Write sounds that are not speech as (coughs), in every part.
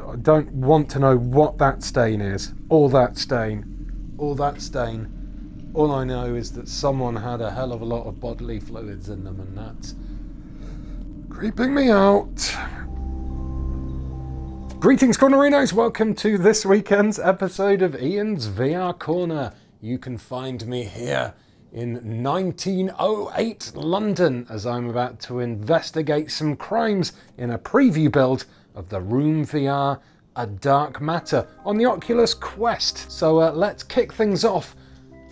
I don't want to know what that stain is. All that stain. All that stain. All I know is that someone had a hell of a lot of bodily fluids in them, and that's creeping me out. Greetings, Cornerinos. Welcome to this weekend's episode of Ian's VR Corner. You can find me here in 1908 London as I'm about to investigate some crimes in a preview build of the Room VR A Dark Matter on the Oculus Quest. So uh, let's kick things off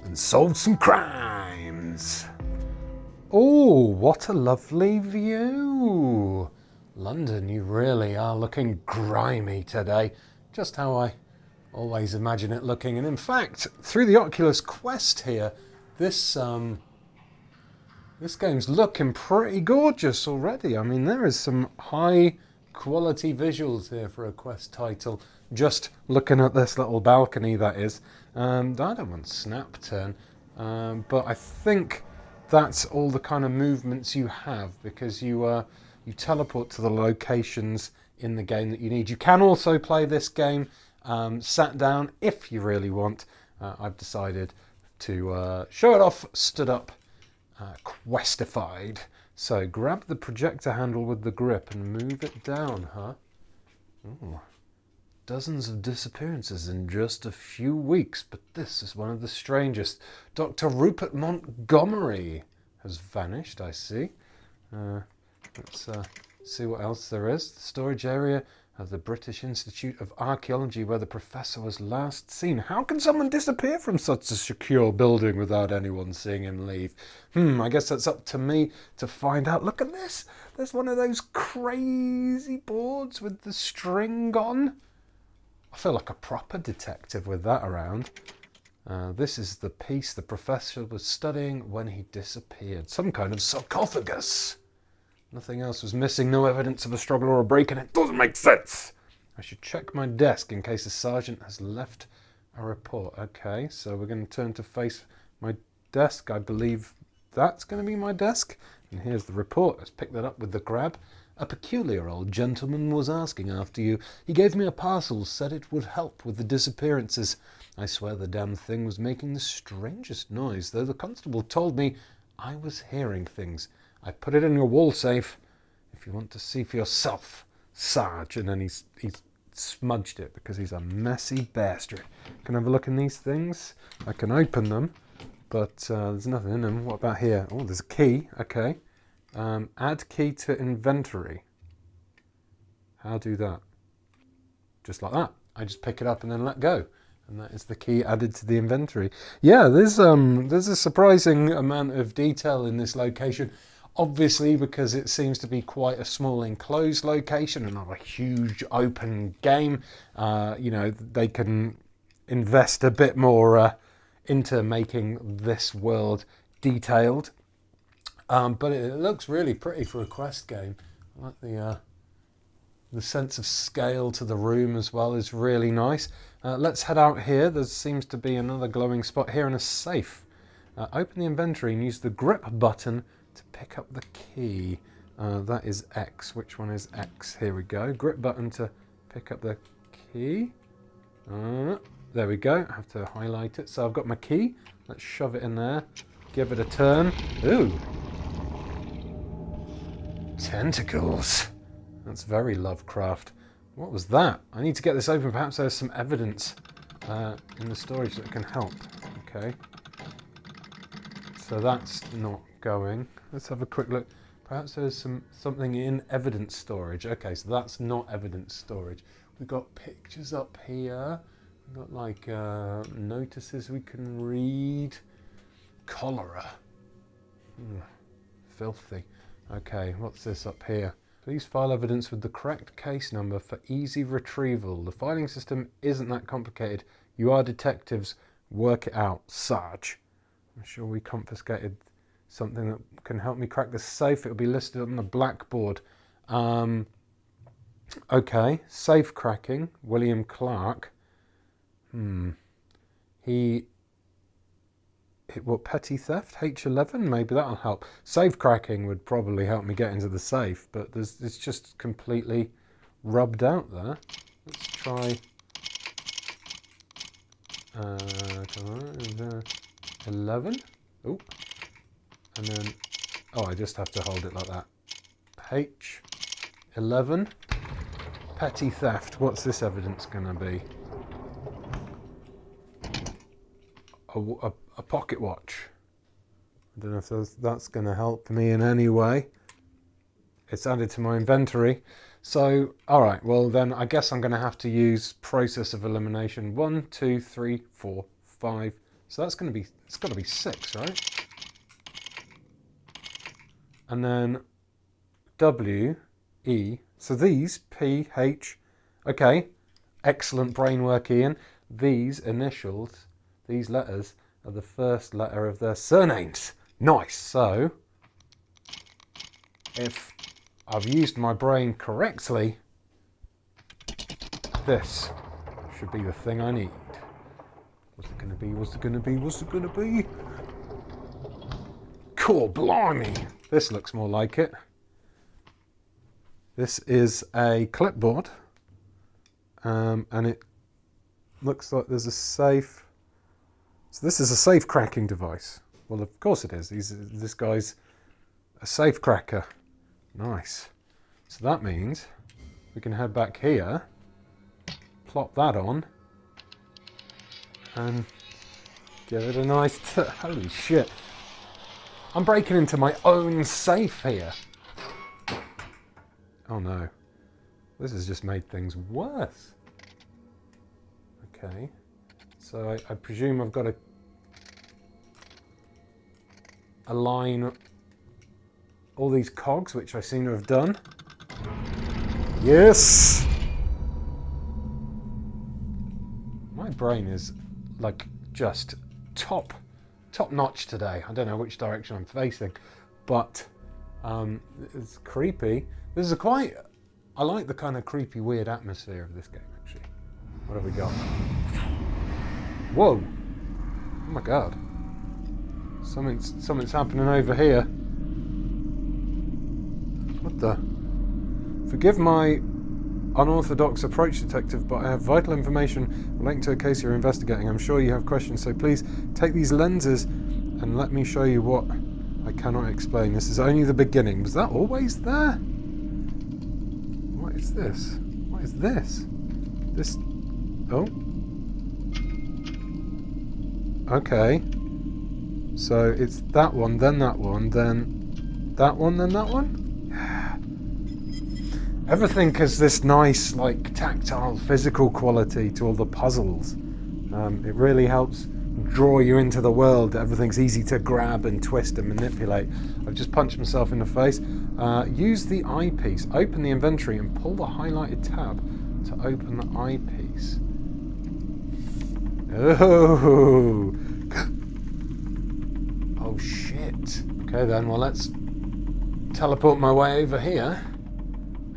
and solve some crimes. Oh, what a lovely view. London, you really are looking grimy today. Just how I always imagine it looking. And in fact, through the Oculus Quest here, this um, this game's looking pretty gorgeous already. I mean, there is some high quality visuals here for a Quest title. Just looking at this little balcony, that is. Um, I don't want snap turn, um, but I think that's all the kind of movements you have because you uh, you teleport to the locations in the game that you need. You can also play this game um, sat down if you really want. Uh, I've decided to uh, show it off, stood up, uh, questified. So grab the projector handle with the grip and move it down, huh? Ooh. Dozens of disappearances in just a few weeks, but this is one of the strangest. Dr. Rupert Montgomery has vanished, I see. Uh, let's uh, see what else there is. The storage area of the British Institute of Archaeology where the professor was last seen. How can someone disappear from such a secure building without anyone seeing him leave? Hmm, I guess that's up to me to find out. Look at this. There's one of those crazy boards with the string on. I feel like a proper detective with that around. Uh, this is the piece the professor was studying when he disappeared. Some kind of sarcophagus. Nothing else was missing, no evidence of a struggle or a break, and it doesn't make sense. I should check my desk in case the sergeant has left a report. Okay, so we're going to turn to face my desk. I believe that's going to be my desk. And here's the report. Let's pick that up with the grab. A peculiar old gentleman was asking after you. He gave me a parcel, said it would help with the disappearances. I swear the damn thing was making the strangest noise, though the constable told me I was hearing things. I put it in your wall safe if you want to see for yourself, Sarge. And then he's, he's smudged it because he's a messy bastard. Can I have a look in these things? I can open them, but uh, there's nothing in them. What about here? Oh, there's a key. Okay. Um, add key to inventory. How do that? Just like that. I just pick it up and then let go. And that is the key added to the inventory. Yeah, there's um there's a surprising amount of detail in this location. Obviously, because it seems to be quite a small enclosed location and not a huge open game, uh, you know, they can invest a bit more uh, into making this world detailed. Um, but it looks really pretty for a quest game. I like the uh, the sense of scale to the room as well is really nice. Uh, let's head out here. There seems to be another glowing spot here in a safe. Uh, open the inventory and use the grip button to pick up the key. Uh, that is X. Which one is X? Here we go. Grip button to pick up the key. Uh, there we go. I have to highlight it. So I've got my key. Let's shove it in there. Give it a turn. Ooh. Tentacles. That's very Lovecraft. What was that? I need to get this open. Perhaps there's some evidence uh, in the storage that can help. Okay. So that's not going. Let's have a quick look. Perhaps there's some something in evidence storage. Okay, so that's not evidence storage. We've got pictures up here. We've got like uh, notices we can read. Cholera. Mm, filthy. Okay, what's this up here? Please file evidence with the correct case number for easy retrieval. The filing system isn't that complicated. You are detectives. Work it out. Sarge. I'm sure we confiscated something that can help me crack the safe. It'll be listed on the blackboard. Um, okay, safe cracking, William Clark. Hmm. He, it, what, petty theft, H11? Maybe that'll help. Safe cracking would probably help me get into the safe, but there's, it's just completely rubbed out there. Let's try. Uh, come on, 11. Oh. And then, oh, I just have to hold it like that. H. 11. Petty theft. What's this evidence going to be? A, a, a, pocket watch. I don't know if that's, that's going to help me in any way. It's added to my inventory. So, all right, well then I guess I'm going to have to use process of elimination. One, two, three, four, five. So that's going to be, it's got to be six, right? And then W, E. So these, P, H, okay, excellent brain work, Ian. These initials, these letters, are the first letter of their surnames. Nice. So, if I've used my brain correctly, this should be the thing I need. What's it going to be? What's it going to be? What's it going to be? Cool, blimey. This looks more like it. This is a clipboard, um, and it looks like there's a safe. So this is a safe cracking device. Well, of course it is. He's, this guy's a safe cracker. Nice. So that means we can head back here, plop that on, and give it a nice... Holy shit. I'm breaking into my own safe here. Oh no. This has just made things worse. Okay. So I, I presume I've got to align all these cogs, which I seem to have done. Yes! My brain is like just top, top notch today. I don't know which direction I'm facing, but um, it's creepy. This is a quite, I like the kind of creepy, weird atmosphere of this game actually. What have we got? Whoa! Oh my god. Something's, something's happening over here. What the? Forgive my unorthodox approach, Detective, but I have vital information relating to a case you're investigating. I'm sure you have questions, so please take these lenses and let me show you what I cannot explain. This is only the beginning. Was that always there? What is this? What is this? This... Oh. Okay. So it's that one, then that one, then that one, then that one? Everything has this nice, like, tactile, physical quality to all the puzzles. Um, it really helps draw you into the world. Everything's easy to grab and twist and manipulate. I've just punched myself in the face. Uh, use the eyepiece. Open the inventory and pull the highlighted tab to open the eyepiece. Oh! (laughs) Oh shit. Okay then, well let's teleport my way over here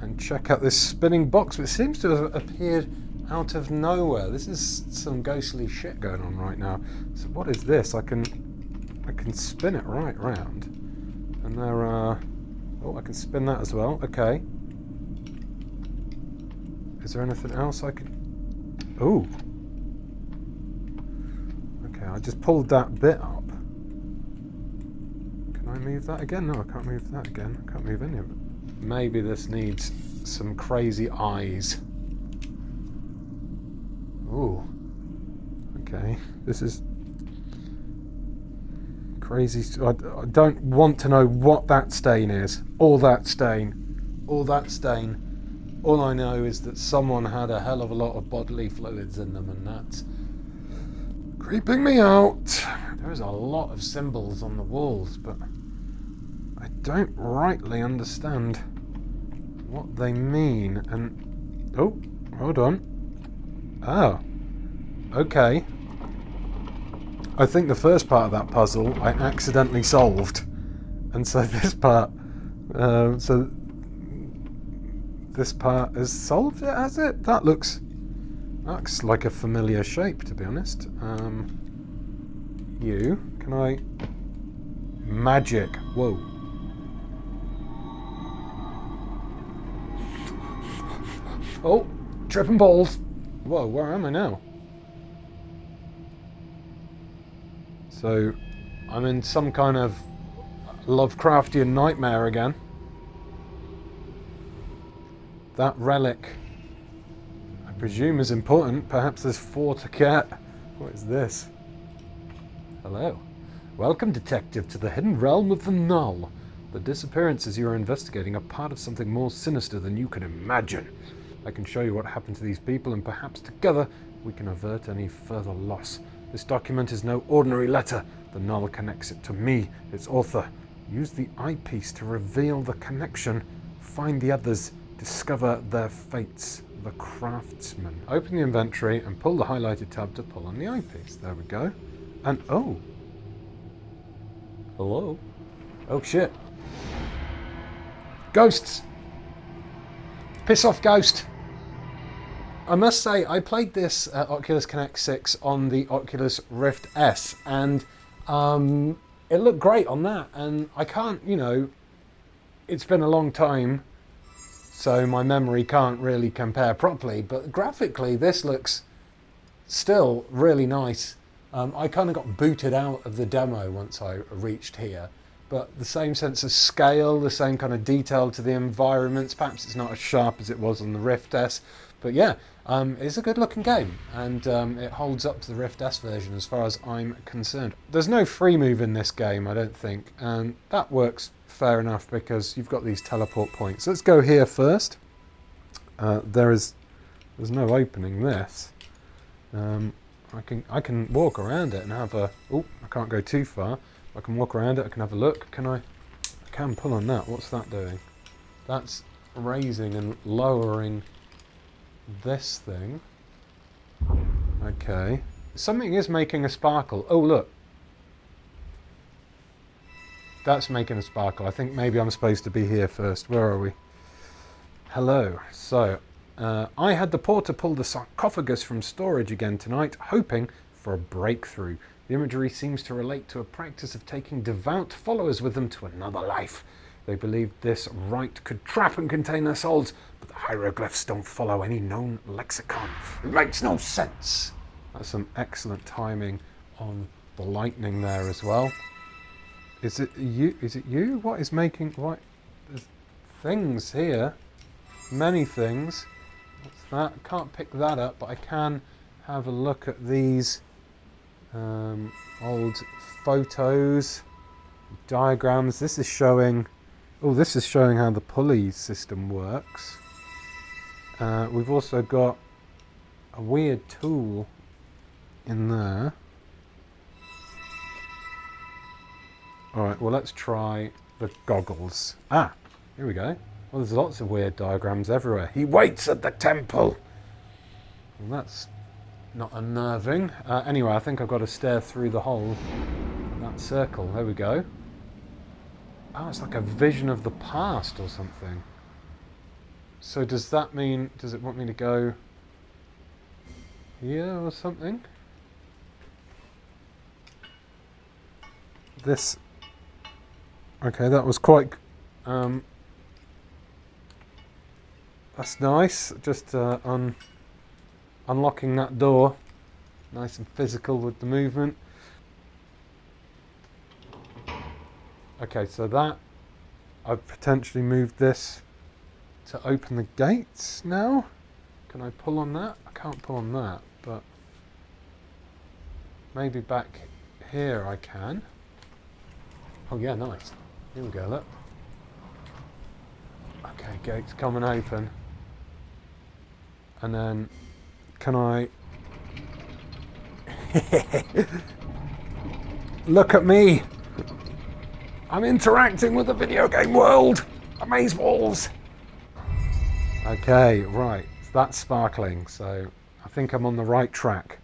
and check out this spinning box, which seems to have appeared out of nowhere. This is some ghostly shit going on right now. So what is this? I can I can spin it right round. And there are oh I can spin that as well. Okay. Is there anything else I can Oh. Okay, I just pulled that bit up. Can I move that again? No, I can't move that again. I can't move any of it. Maybe this needs some crazy eyes. Ooh. Okay. This is crazy. I, I don't want to know what that stain is. All that stain. All that stain. All I know is that someone had a hell of a lot of bodily fluids in them, and that's creeping me out. There's a lot of symbols on the walls, but I don't rightly understand what they mean. And oh, hold on. Oh, okay. I think the first part of that puzzle I accidentally solved, and so (laughs) this part, uh, so this part has solved it, has it? That looks, looks like a familiar shape, to be honest. Um, you, can I? Magic. Whoa. Oh, Tripping balls. Whoa, where am I now? So, I'm in some kind of Lovecraftian nightmare again. That relic, I presume, is important. Perhaps there's four to get. What is this? Hello. Welcome, detective, to the hidden realm of the Null. The disappearances you are investigating are part of something more sinister than you can imagine. I can show you what happened to these people, and perhaps together we can avert any further loss. This document is no ordinary letter. The Null connects it to me, its author. Use the eyepiece to reveal the connection. Find the others. Discover their fates. The Craftsman. Open the inventory and pull the highlighted tab to pull on the eyepiece. There we go. And oh. Hello? Oh shit. Ghosts! Piss off, ghost! I must say, I played this uh, Oculus Connect 6 on the Oculus Rift S, and um, it looked great on that. And I can't, you know, it's been a long time, so my memory can't really compare properly. But graphically, this looks still really nice. Um, I kind of got booted out of the demo once I reached here but the same sense of scale, the same kind of detail to the environments. Perhaps it's not as sharp as it was on the Rift S, but yeah, um, it's a good looking game and um, it holds up to the Rift S version as far as I'm concerned. There's no free move in this game, I don't think, and that works fair enough because you've got these teleport points. Let's go here first. Uh, there is, there's no opening this. Um, I can I can walk around it and have a. Oh, I can't go too far. I can walk around it, I can have a look. Can I? I can pull on that. What's that doing? That's raising and lowering this thing. Okay. Something is making a sparkle. Oh, look. That's making a sparkle. I think maybe I'm supposed to be here first. Where are we? Hello. So, uh, I had the porter pull the sarcophagus from storage again tonight, hoping for a breakthrough. The imagery seems to relate to a practice of taking devout followers with them to another life. They believed this rite could trap and contain their souls, but the hieroglyphs don't follow any known lexicon. It makes no sense. That's some excellent timing on the lightning there as well. Is it you? Is it you? What is making what? There's things here, many things. What's that? Can't pick that up, but I can have a look at these um, old photos, diagrams. This is showing, oh, this is showing how the pulley system works. Uh, we've also got a weird tool in there. Alright, well let's try the goggles. Ah, here we go. Well, there's lots of weird diagrams everywhere. He waits at the temple! Well, that's not unnerving. Uh, anyway, I think I've got to stare through the hole in that circle. There we go. Oh, it's like a vision of the past or something. So does that mean, does it want me to go here or something? This, okay, that was quite, um, that's nice, just uh, on unlocking that door nice and physical with the movement okay so that I've potentially moved this to open the gates now. Can I pull on that? I can't pull on that but maybe back here I can. Oh yeah nice. Here we go look. Okay gates coming open. And then can I... (laughs) Look at me! I'm interacting with the video game world! Amazeballs! Okay, right. That's sparkling, so I think I'm on the right track.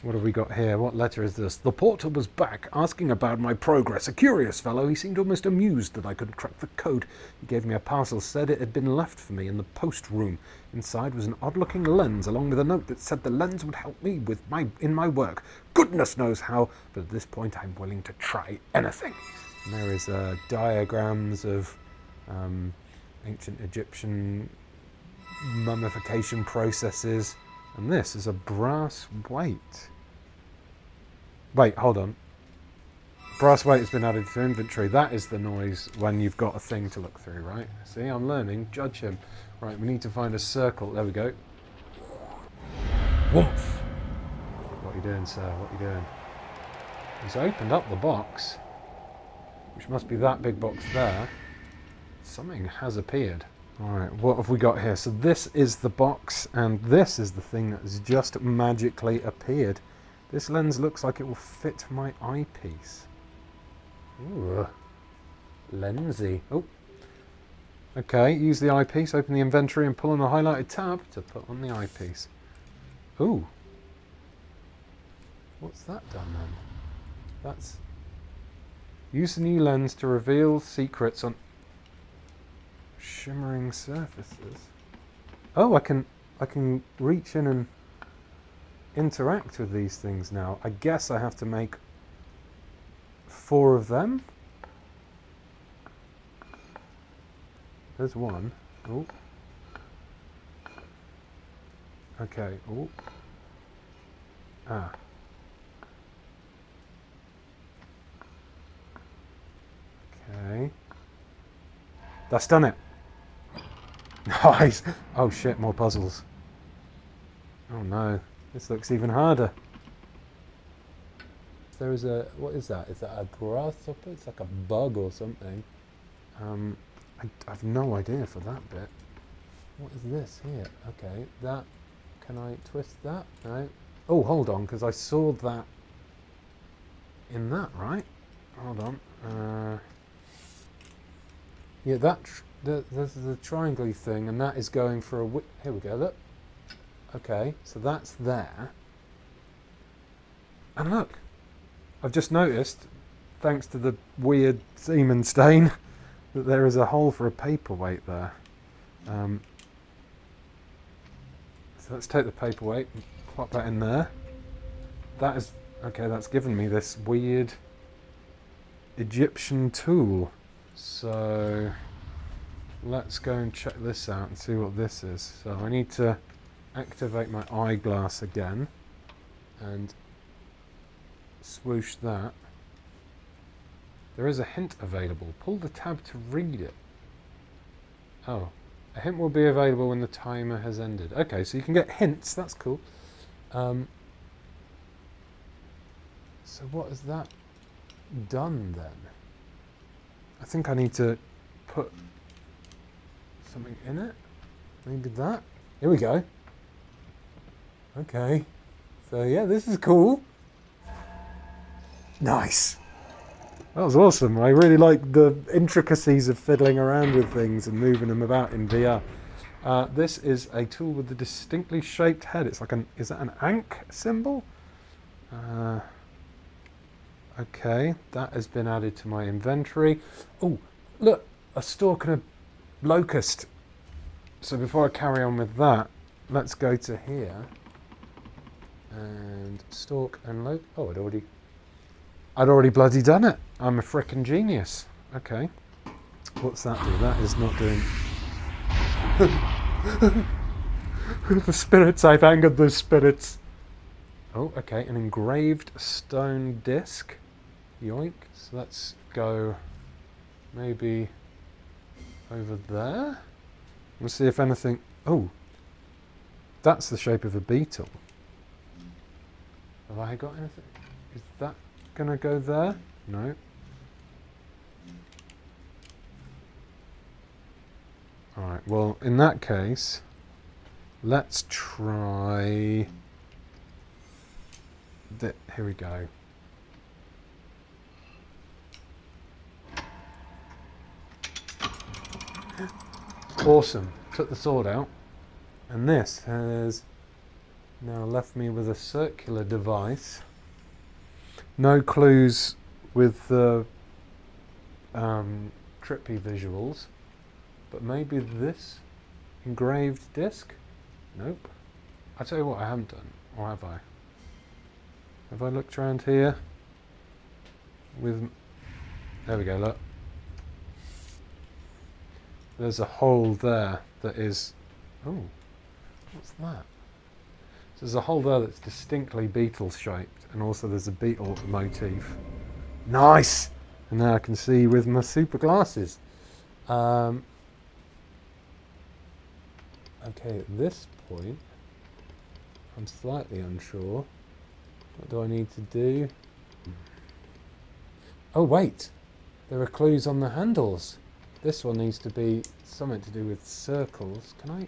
What have we got here? What letter is this? The porter was back, asking about my progress. A curious fellow, he seemed almost amused that I couldn't crack the code. He gave me a parcel, said it had been left for me in the post room. Inside was an odd-looking lens, along with a note that said the lens would help me with my in my work. Goodness knows how, but at this point I'm willing to try anything. And there is uh, diagrams of um, ancient Egyptian mummification processes. And this is a brass weight. Wait, hold on. Brass weight has been added to inventory. That is the noise when you've got a thing to look through, right? See, I'm learning. Judge him. Right, we need to find a circle. There we go. Woomph! What are you doing, sir? What are you doing? He's opened up the box, which must be that big box there. Something has appeared. Alright, what have we got here? So this is the box, and this is the thing that has just magically appeared. This lens looks like it will fit my eyepiece. Ooh, lensy. Oh, okay. Use the eyepiece. Open the inventory and pull on the highlighted tab to put on the eyepiece. Ooh, what's that done then? That's use the new lens to reveal secrets on shimmering surfaces. Oh, I can I can reach in and interact with these things now. I guess I have to make four of them. There's one. Oh. Okay. Oh. Ah. Okay. That's done it. Nice. Oh shit, more puzzles. Oh no. This looks even harder. There is a, what is that? Is that a grasshopper? It's like a bug or something. Um, I, I have no idea for that bit. What is this here? Okay, that, can I twist that? No. Oh, hold on, because I saw that in that, right? Hold on. Uh, yeah, that, the, the, the triangle thing, and that is going for a, here we go, look. Okay, so that's there. And look, I've just noticed, thanks to the weird semen stain, (laughs) that there is a hole for a paperweight there. Um, so let's take the paperweight and plop that in there. That is, okay, that's given me this weird Egyptian tool. So let's go and check this out and see what this is. So I need to activate my eyeglass again and swoosh that. There is a hint available. Pull the tab to read it. Oh, a hint will be available when the timer has ended. Okay, so you can get hints. That's cool. Um, so what has that done then? I think I need to put something in it. Maybe that. Here we go. Okay. So yeah, this is cool. Nice. That was awesome. I really like the intricacies of fiddling around with things and moving them about in VR. Uh, this is a tool with a distinctly shaped head. It's like an, is that an ankh symbol? Uh, okay, that has been added to my inventory. Oh, look, a stalk and a locust. So before I carry on with that, let's go to here and stalk and load. Oh, I'd already, I'd already bloody done it. I'm a frickin' genius. Okay, what's that do? That is not doing. (laughs) the spirits, I've angered the spirits. Oh, okay, an engraved stone disc. Yoink. So let's go maybe over there. We'll see if anything. Oh, that's the shape of a beetle. Have I got anything? Is that going to go there? No. Alright, well, in that case, let's try... The, here we go. Awesome. Took the sword out. And this has now left me with a circular device. No clues with the um, trippy visuals, but maybe this engraved disc? Nope. I tell you what I haven't done, or have I? Have I looked around here? With, there we go, look. There's a hole there that is Oh, what's that? So there's a hole there that's distinctly beetle shaped, and also there's a beetle motif. Nice! And now I can see with my super glasses. Um, okay, at this point, I'm slightly unsure. What do I need to do? Oh, wait! There are clues on the handles. This one needs to be something to do with circles. Can I...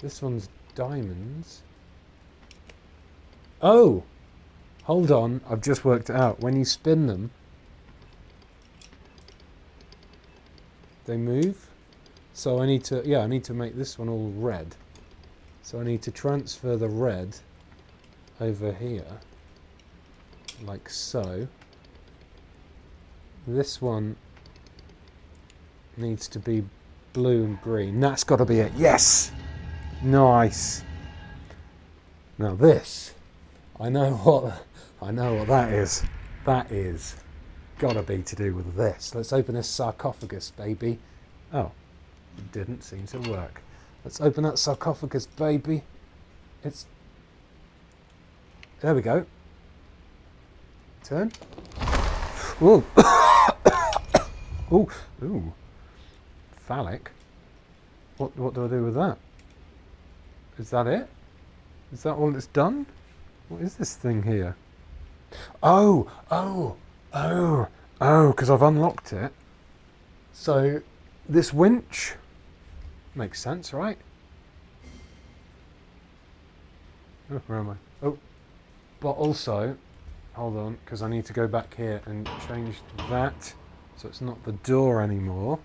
This one's diamonds. Oh! Hold on, I've just worked it out. When you spin them, they move. So I need to, yeah, I need to make this one all red. So I need to transfer the red over here, like so. This one needs to be blue and green. That's got to be it. Yes! Nice. Now this, I know (laughs) what I know what that is. That is gotta be to do with this. Let's open this sarcophagus, baby. Oh, didn't seem to work. Let's open that sarcophagus, baby. It's there we go. Turn. Ooh. (coughs) ooh. Ooh phallic. What, what do I do with that? Is that it? Is that all it's done? What is this thing here? Oh, oh, oh, oh, because I've unlocked it. So this winch makes sense, right? Oh, where am I? Oh, but also, hold on, because I need to go back here and change that so it's not the door anymore.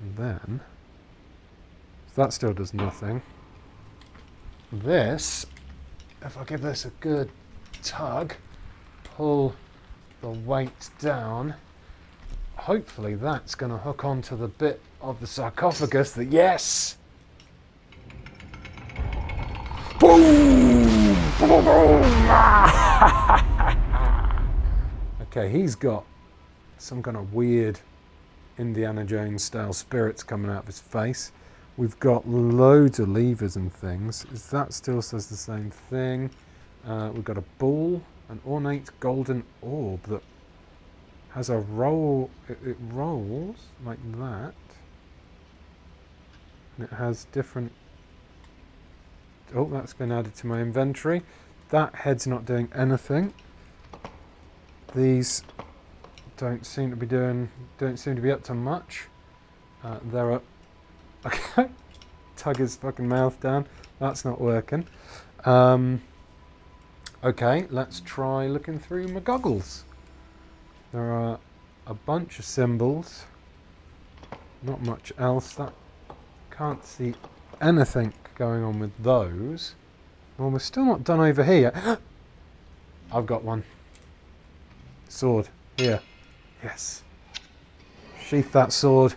And then, that still does nothing. This, if I give this a good tug, pull the weight down, hopefully that's going to hook onto the bit of the sarcophagus that, yes! Boom! Boom! (laughs) okay, he's got some kind of weird Indiana Jones style spirits coming out of his face. We've got loads of levers and things. Is that still says the same thing. Uh, we've got a ball, an ornate golden orb that has a roll. It, it rolls like that. And it has different. Oh, that's been added to my inventory. That head's not doing anything. These don't seem to be doing, don't seem to be up to much. Uh, they're up. (laughs) Okay, tug his fucking mouth down. That's not working. Um, okay, let's try looking through my goggles. There are a bunch of symbols. Not much else. That can't see anything going on with those. Well, we're still not done over here. (gasps) I've got one. Sword. Here. Yes. Sheath that sword.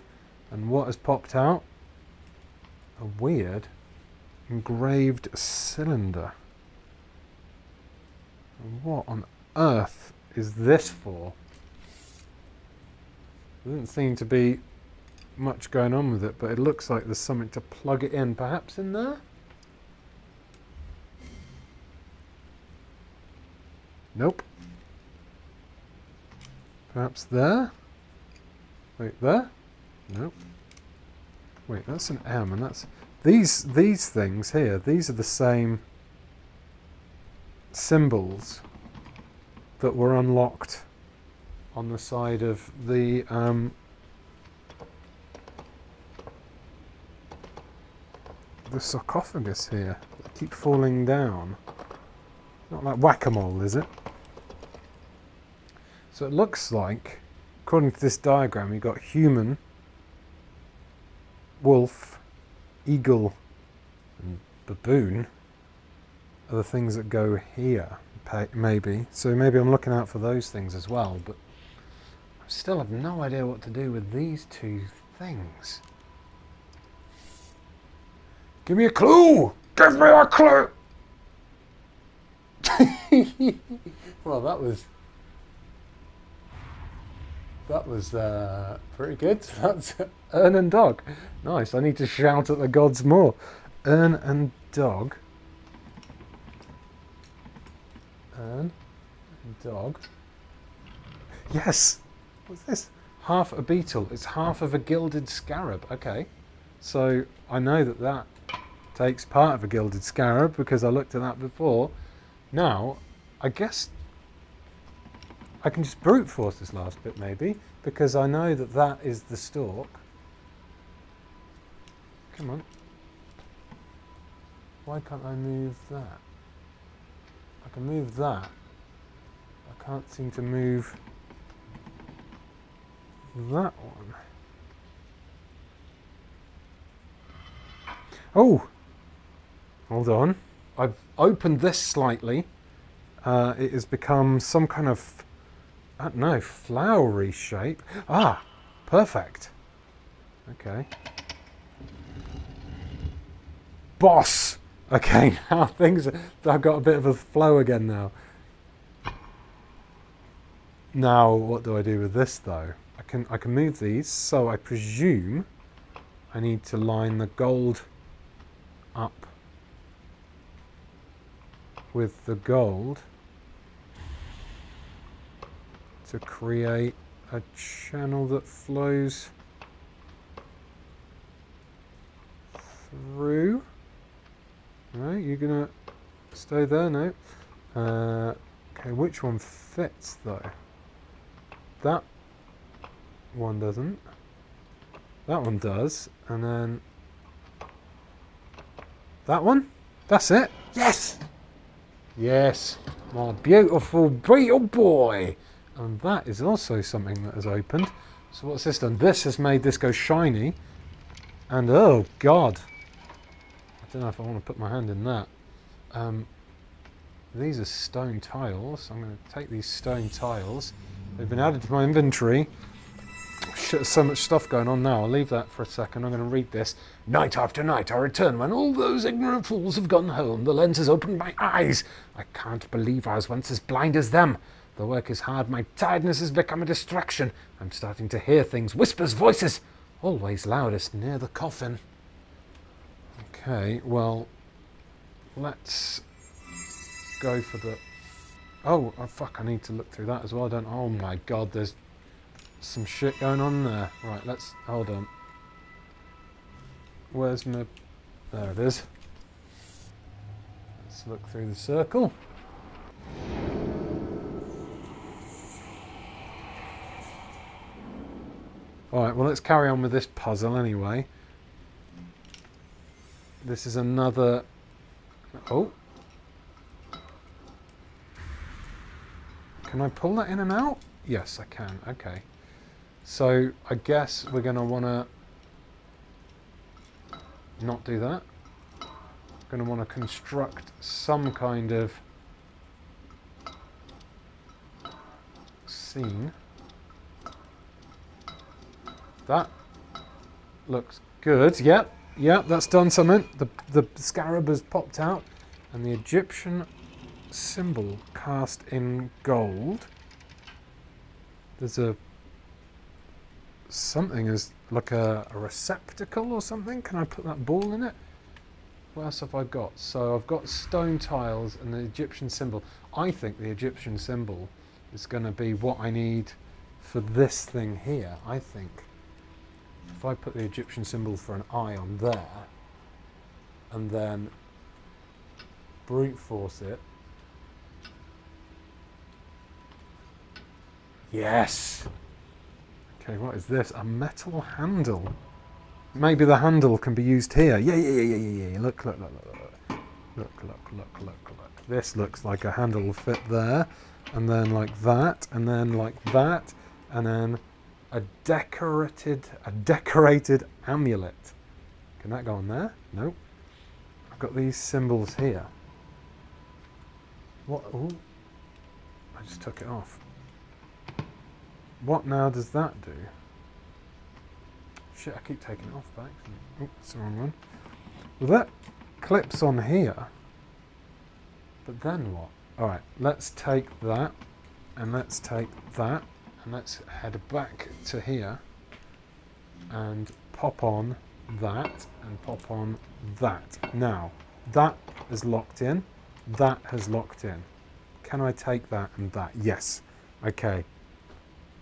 And what has popped out? A weird engraved cylinder. What on earth is this for? There doesn't seem to be much going on with it, but it looks like there's something to plug it in, perhaps in there? Nope. Perhaps there? Wait, there? Nope. Wait, that's an M, and that's... These, these things here, these are the same symbols that were unlocked on the side of the um, the sarcophagus here. They keep falling down. Not like whack-a-mole, is it? So it looks like, according to this diagram, you've got human, wolf, eagle, and baboon are the things that go here, maybe. So maybe I'm looking out for those things as well, but I still have no idea what to do with these two things. Give me a clue! Give me a clue! (laughs) well, that was that was uh, pretty good. (laughs) That's Urn and Dog. Nice. I need to shout at the gods more. Urn and Dog. Urn and Dog. Yes. What's this? Half a beetle. It's half of a gilded scarab. Okay. So I know that that takes part of a gilded scarab because I looked at that before. Now, I guess I can just brute force this last bit maybe because I know that that is the stalk. Come on. Why can't I move that? I can move that. I can't seem to move that one. Oh! Hold on. I've opened this slightly. Uh, it has become some kind of I don't flowery shape. Ah, perfect. Okay. Boss! Okay, (laughs) now things, I've got a bit of a flow again now. Now, what do I do with this though? I can, I can move these, so I presume I need to line the gold up with the gold to create a channel that flows through. No, you're gonna stay there, no. Uh, okay, which one fits though? That one doesn't. That one does, and then that one? That's it? Yes! Yes, my beautiful beetle boy! And that is also something that has opened. So what's this done? This has made this go shiny. And oh god. I don't know if I want to put my hand in that. Um, these are stone tiles. I'm going to take these stone tiles. They've been added to my inventory. Shit, so much stuff going on now. I'll leave that for a second. I'm going to read this. Night after night I return when all those ignorant fools have gone home. The lens has opened my eyes. I can't believe I was once as blind as them. The work is hard. My tiredness has become a distraction. I'm starting to hear things. Whispers, voices. Always loudest near the coffin. Okay, well, let's go for the... Oh, oh, fuck, I need to look through that as well. Don't... Oh my god, there's some shit going on there. Right, let's... Hold on. Where's my... There it is. Let's look through the circle. Alright, well let's carry on with this puzzle anyway. This is another... Oh! Can I pull that in and out? Yes, I can. Okay. So, I guess we're going to want to not do that. We're Going to want to construct some kind of scene. That looks good. Yep, yep, that's done something. The, the scarab has popped out. And the Egyptian symbol cast in gold. There's a something is like a, a, receptacle or something. Can I put that ball in it? What else have I got? So I've got stone tiles and the Egyptian symbol. I think the Egyptian symbol is going to be what I need for this thing here. I think if I put the Egyptian symbol for an eye on there and then brute force it. Yes! Okay, what is this? A metal handle. Maybe the handle can be used here. Yeah, yeah, yeah, yeah, yeah. Look, look, look, look, look. Look, look, look, look, look. This looks like a handle will fit there. And then like that. And then like that. And then a decorated a decorated amulet. Can that go on there? No. I've got these symbols here. What? Ooh. I just took it off. What now does that do? Shit, I keep taking it off back. Oh, it's the wrong one. Well, that clips on here. But then what? Alright, let's take that. And let's take that And let's head back to here and pop on that and pop on that. Now, that is locked in. That has locked in. Can I take that and that? Yes. Okay.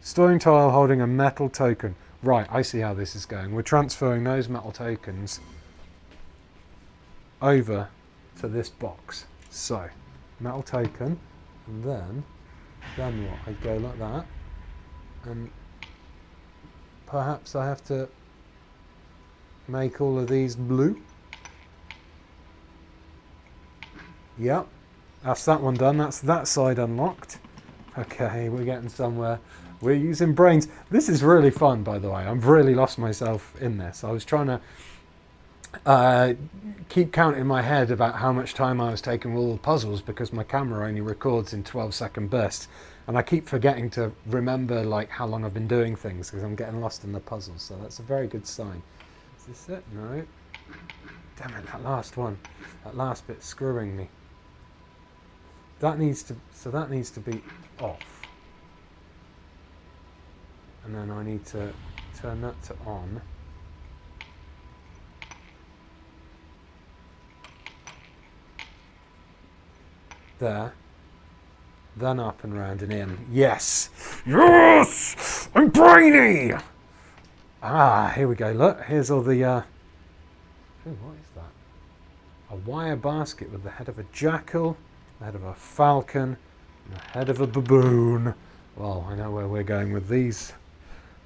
Storing tile holding a metal token. Right, I see how this is going. We're transferring those metal tokens over to this box. So, metal token, and then, then what? I go like that, and perhaps I have to make all of these blue. Yep, that's that one done. That's that side unlocked. Okay, we're getting somewhere. We're using brains. This is really fun, by the way. I've really lost myself in this. I was trying to uh, keep count in my head about how much time I was taking with all the puzzles because my camera only records in 12 second bursts. And I keep forgetting to remember like how long I've been doing things because I'm getting lost in the puzzle. So that's a very good sign. Is this it? No. Damn it, that last one. That last bit screwing me. That needs to, so that needs to be off. And then I need to turn that to on. There. Then up and round and in. Yes! Yes! I'm brainy! Ah, here we go. Look, here's all the... Uh... Ooh, what is that? A wire basket with the head of a jackal, the head of a falcon, and the head of a baboon. Well, I know where we're going with these.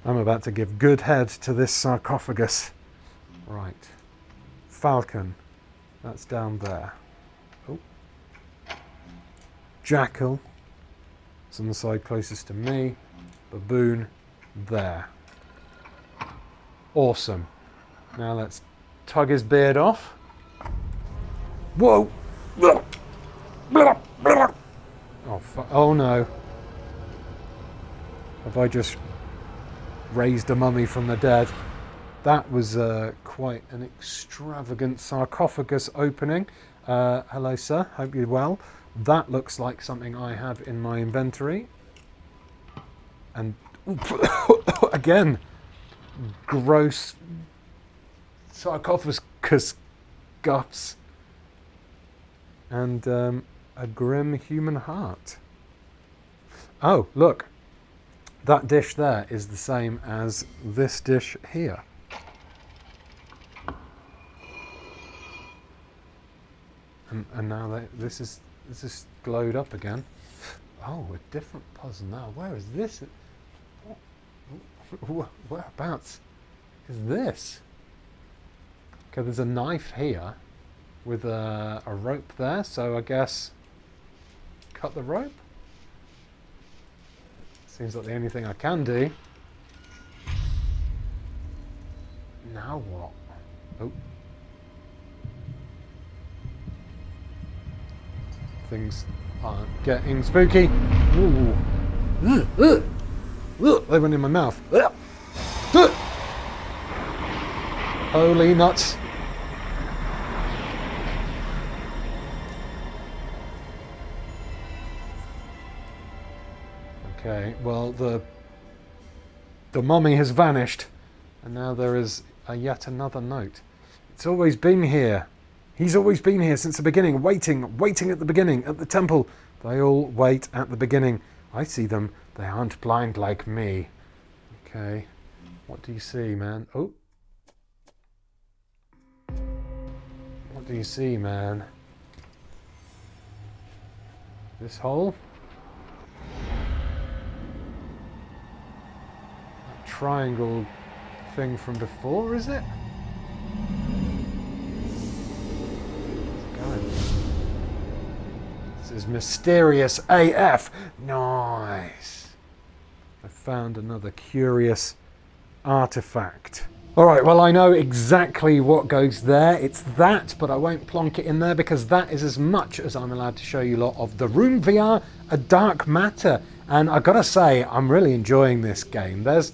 I'm about to give good head to this sarcophagus. Right. Falcon. That's down there. Oh. Jackal. It's on the side closest to me. Baboon. There. Awesome. Now let's tug his beard off. Whoa! Oh, oh no. Have I just raised a mummy from the dead? That was uh, quite an extravagant sarcophagus opening. Uh, hello, sir. Hope you're well. That looks like something I have in my inventory. And (coughs) again, gross sarcophagus guffs. And um, a grim human heart. Oh, look. That dish there is the same as this dish here. And, and now they, this is this is glowed up again. Oh, a different puzzle now. Where is this? Whereabouts is this? Okay, there's a knife here with a, a rope there, so I guess cut the rope? Seems like the only thing I can do. Now what? Oh. Things are getting spooky. Ooh. They went in my mouth. Holy nuts. Okay, well the the mummy has vanished and now there is a yet another note. It's always been here. He's always been here since the beginning, waiting, waiting at the beginning, at the temple. They all wait at the beginning. I see them. They aren't blind like me. Okay. What do you see, man? Oh. What do you see, man? This hole? That triangle thing from before, is it? Is mysterious AF. Nice. I found another curious artifact. All right, well, I know exactly what goes there. It's that, but I won't plonk it in there because that is as much as I'm allowed to show you lot of the Room VR, A Dark Matter. And I gotta say, I'm really enjoying this game. There's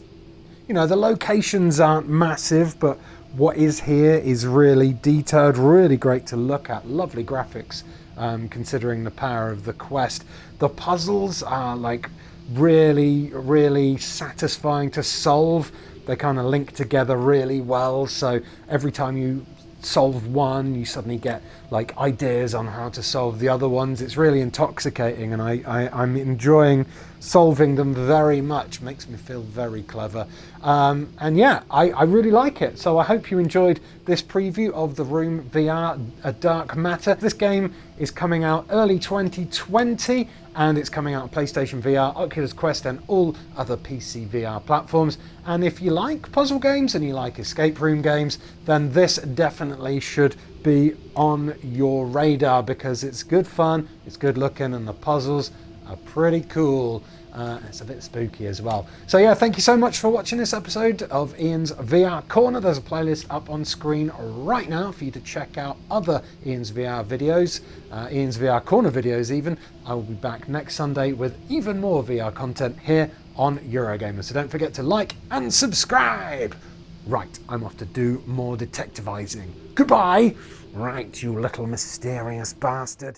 you know, the locations aren't massive, but what is here is really detailed, really great to look at. Lovely graphics, um, considering the power of the Quest. The puzzles are like really, really satisfying to solve. They kind of link together really well. So every time you solve one, you suddenly get like ideas on how to solve the other ones. It's really intoxicating, and I, I am enjoying solving them very much. Makes me feel very clever, um, and yeah, I, I really like it. So I hope you enjoyed this preview of the Room VR: A Dark Matter. This game is coming out early 2020 and it's coming out on PlayStation VR, Oculus Quest, and all other PC VR platforms. And if you like puzzle games and you like escape room games, then this definitely should be on your radar because it's good fun, it's good looking, and the puzzles are pretty cool. Uh, it's a bit spooky as well. So yeah, thank you so much for watching this episode of Ian's VR Corner. There's a playlist up on screen right now for you to check out other Ian's VR videos, uh, Ian's VR Corner videos even. I will be back next Sunday with even more VR content here on Eurogamer. So don't forget to like and subscribe. Right, I'm off to do more detectivizing. Goodbye! Right, you little mysterious bastard.